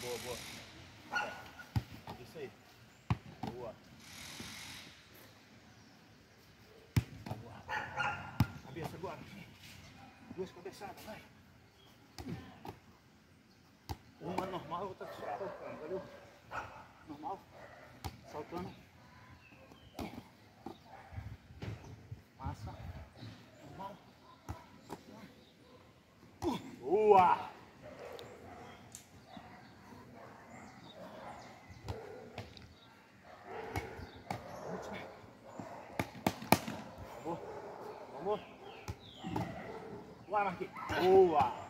Boa, boa, Duas cabeçadas, vai. Uma normal, outra saltando, valeu? Normal. Saltando. Massa. Normal. Boa! Vamos. Vamos. Vai, Marquinhos. Boa.